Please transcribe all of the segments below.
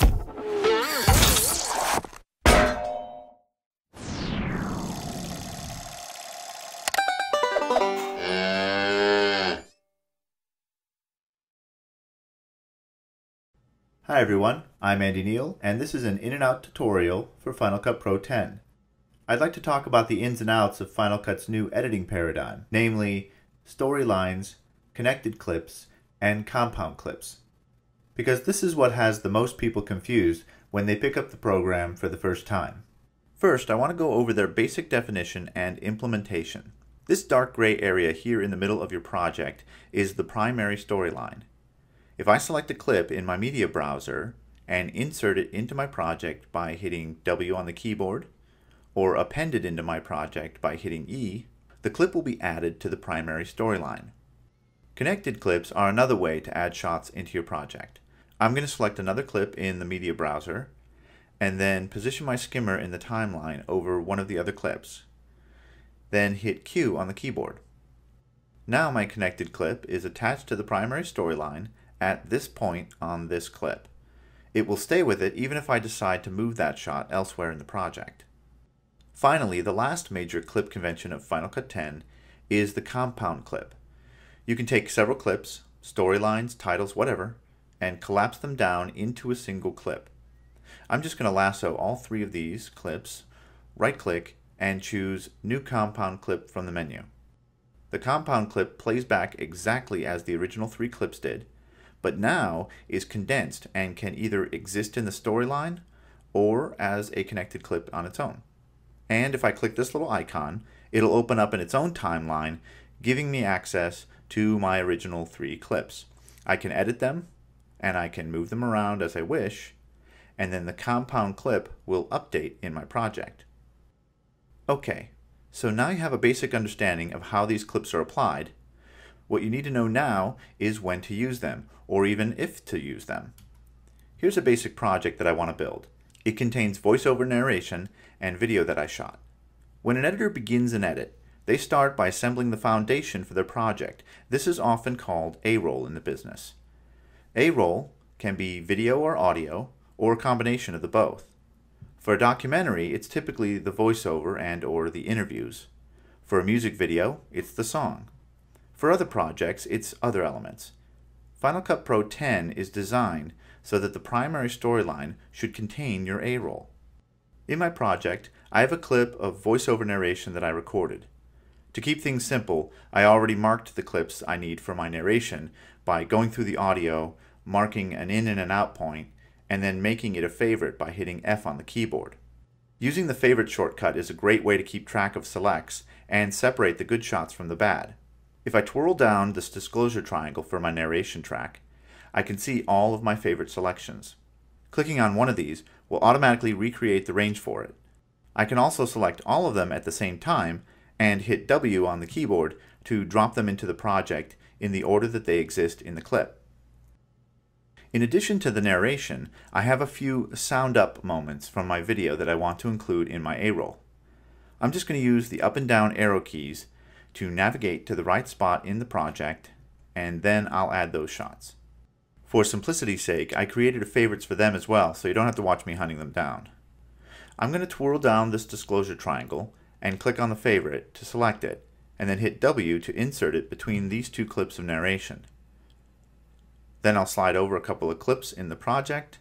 Hi everyone, I'm Andy Neil, and this is an in and out tutorial for Final Cut Pro 10. I'd like to talk about the ins and outs of Final Cut's new editing paradigm, namely storylines, connected clips, and compound clips. Because this is what has the most people confused when they pick up the program for the first time. First, I want to go over their basic definition and implementation. This dark gray area here in the middle of your project is the primary storyline. If I select a clip in my media browser and insert it into my project by hitting W on the keyboard, or append it into my project by hitting E, the clip will be added to the primary storyline. Connected clips are another way to add shots into your project. I'm going to select another clip in the media browser and then position my skimmer in the timeline over one of the other clips. Then hit Q on the keyboard. Now my connected clip is attached to the primary storyline at this point on this clip. It will stay with it even if I decide to move that shot elsewhere in the project. Finally, the last major clip convention of Final Cut 10 is the compound clip. You can take several clips, storylines, titles, whatever, and collapse them down into a single clip. I'm just going to lasso all three of these clips, right click, and choose New Compound Clip from the menu. The compound clip plays back exactly as the original three clips did, but now is condensed and can either exist in the storyline or as a connected clip on its own. And if I click this little icon, it'll open up in its own timeline, giving me access to my original three clips. I can edit them, and I can move them around as I wish, and then the compound clip will update in my project. Okay, so now you have a basic understanding of how these clips are applied, what you need to know now is when to use them, or even if to use them. Here's a basic project that I want to build. It contains voiceover narration and video that I shot. When an editor begins an edit, they start by assembling the foundation for their project. This is often called A-roll in the business. A-roll can be video or audio, or a combination of the both. For a documentary, it's typically the voiceover and or the interviews. For a music video, it's the song. For other projects, it's other elements. Final Cut Pro 10 is designed so that the primary storyline should contain your A-roll. In my project, I have a clip of voiceover narration that I recorded. To keep things simple, I already marked the clips I need for my narration by going through the audio, marking an in and an out point, and then making it a favorite by hitting F on the keyboard. Using the favorite shortcut is a great way to keep track of selects and separate the good shots from the bad. If I twirl down this disclosure triangle for my narration track, I can see all of my favorite selections. Clicking on one of these will automatically recreate the range for it. I can also select all of them at the same time and hit W on the keyboard to drop them into the project in the order that they exist in the clip. In addition to the narration, I have a few sound up moments from my video that I want to include in my A-roll. I'm just going to use the up and down arrow keys to navigate to the right spot in the project, and then I'll add those shots. For simplicity's sake, I created a favorites for them as well, so you don't have to watch me hunting them down. I'm going to twirl down this disclosure triangle and click on the favorite to select it, and then hit W to insert it between these two clips of narration. Then I'll slide over a couple of clips in the project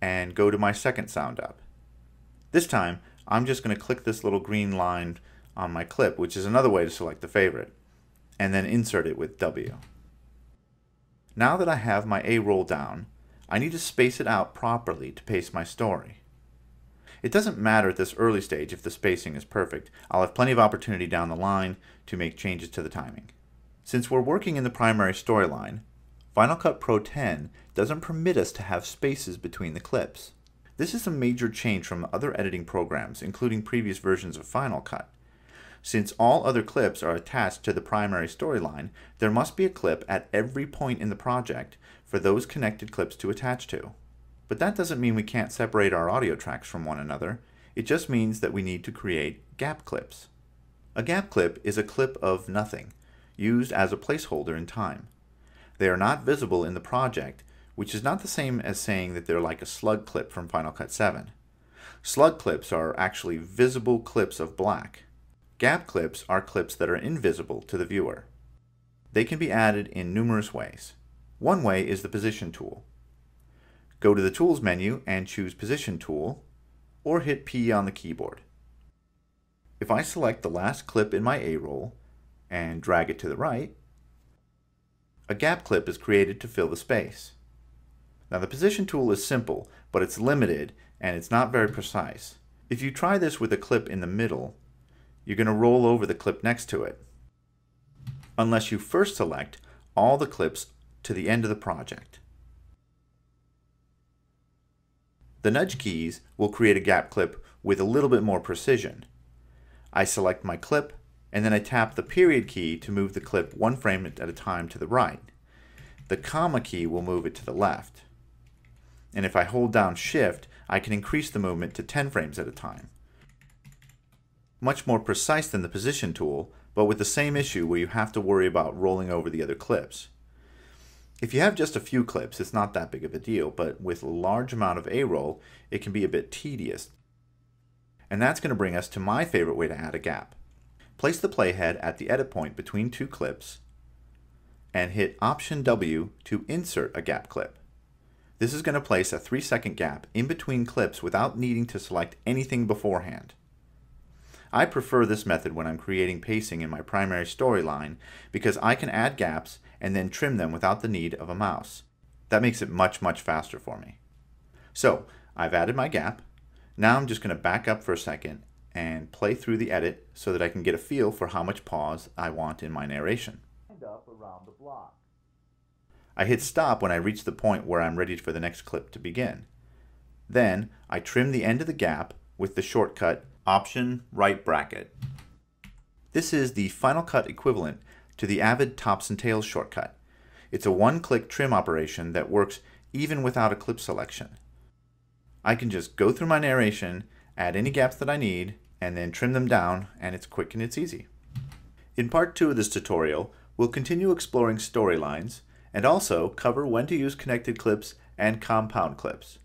and go to my second sound up. This time, I'm just going to click this little green line on my clip, which is another way to select the favorite, and then insert it with W. Now that I have my A roll down, I need to space it out properly to pace my story. It doesn't matter at this early stage if the spacing is perfect. I'll have plenty of opportunity down the line to make changes to the timing. Since we're working in the primary storyline, Final Cut Pro 10 doesn't permit us to have spaces between the clips. This is a major change from other editing programs, including previous versions of Final Cut. Since all other clips are attached to the primary storyline, there must be a clip at every point in the project for those connected clips to attach to. But that doesn't mean we can't separate our audio tracks from one another. It just means that we need to create gap clips. A gap clip is a clip of nothing, used as a placeholder in time. They are not visible in the project, which is not the same as saying that they're like a slug clip from Final Cut 7. Slug clips are actually visible clips of black. Gap clips are clips that are invisible to the viewer. They can be added in numerous ways. One way is the Position tool. Go to the Tools menu and choose Position tool, or hit P on the keyboard. If I select the last clip in my A-roll and drag it to the right, a gap clip is created to fill the space. Now the position tool is simple, but it's limited and it's not very precise. If you try this with a clip in the middle, you're going to roll over the clip next to it, unless you first select all the clips to the end of the project. The nudge keys will create a gap clip with a little bit more precision. I select my clip and then I tap the period key to move the clip one frame at a time to the right. The comma key will move it to the left. And if I hold down shift, I can increase the movement to 10 frames at a time. Much more precise than the position tool, but with the same issue where you have to worry about rolling over the other clips. If you have just a few clips, it's not that big of a deal, but with a large amount of A-roll, it can be a bit tedious. And that's going to bring us to my favorite way to add a gap. Place the playhead at the edit point between two clips and hit Option W to insert a gap clip. This is going to place a 3 second gap in between clips without needing to select anything beforehand. I prefer this method when I'm creating pacing in my primary storyline because I can add gaps and then trim them without the need of a mouse. That makes it much, much faster for me. So, I've added my gap. Now I'm just going to back up for a second and play through the edit so that I can get a feel for how much pause I want in my narration. I hit stop when I reach the point where I'm ready for the next clip to begin. Then I trim the end of the gap with the shortcut Option Right Bracket. This is the Final Cut equivalent to the Avid Tops and Tails shortcut. It's a one-click trim operation that works even without a clip selection. I can just go through my narration, add any gaps that I need, and then trim them down, and it's quick and it's easy. In part 2 of this tutorial, we'll continue exploring storylines, and also cover when to use connected clips and compound clips.